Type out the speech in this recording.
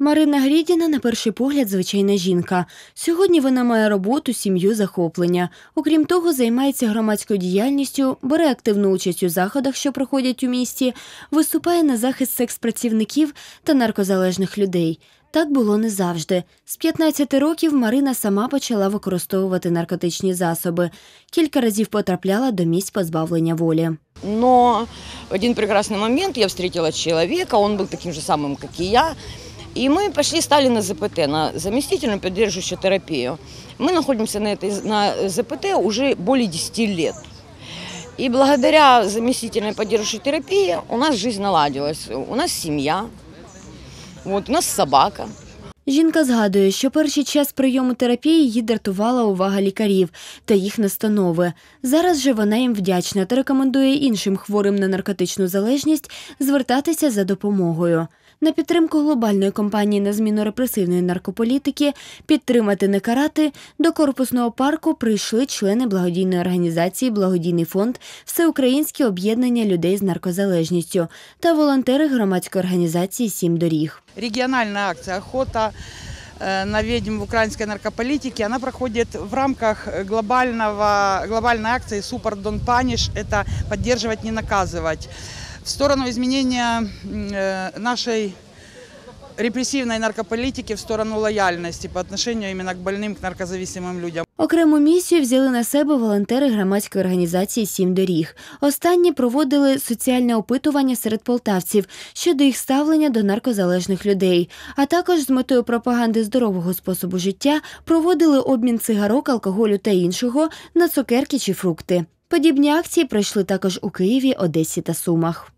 Марина Грідіна на перший погляд звичайна жінка. Сьогодні вона має роботу, сім'ю, захоплення. Окрім того, займається громадською діяльністю, бере активну участь у заходах, що проходять у місті, виступає на захист секс-працівників та наркозалежних людей. Так було не завжди. З 15 років Марина сама почала використовувати наркотичні засоби. Кілька разів потрапляла до місць позбавлення волі. Но в один прекрасный момент я встретила человека, он был таким же самым, как и я. И мы пошли, стали на ЗПТ, на заместительную поддерживающую терапию. Мы находимся на, этой, на ЗПТ уже более 10 лет. И благодаря заместительной поддерживающей терапии у нас жизнь наладилась. У нас семья, вот, у нас собака. Жінка згадує, що перший час прийому терапії її дратувала увага лікарів та їх настанови. Зараз же вона їм вдячна та рекомендує іншим хворим на наркотичну залежність звертатися за допомогою. На підтримку глобальної кампанії на зміну репресивної наркополітики підтримати не карати до корпусного парку прийшли члени благодійної організації Благодійний фонд Всеукраїнське об'єднання людей з наркозалежністю та волонтери громадської організації Сім доріг. Региональная акция «Охота на ведьм в украинской наркополитике». Она проходит в рамках глобального, глобальной акции «Супер Дон Паниш». Это поддерживать, не наказывать. В сторону изменения э, нашей репрессивной наркополитики, в сторону лояльности по отношению именно к больным, к наркозависимым людям. Окрему місію взяли на себе волонтери громадської організації Сім доріг. Останні проводили соціальне опитування серед полтавців щодо їх ставлення до наркозалежних людей. А також з метою пропаганди здорового способу життя проводили обмін цигарок, алкоголю та іншого на цукерки чи фрукти. Подібні акції пройшли також у Києві, Одесі та Сумах.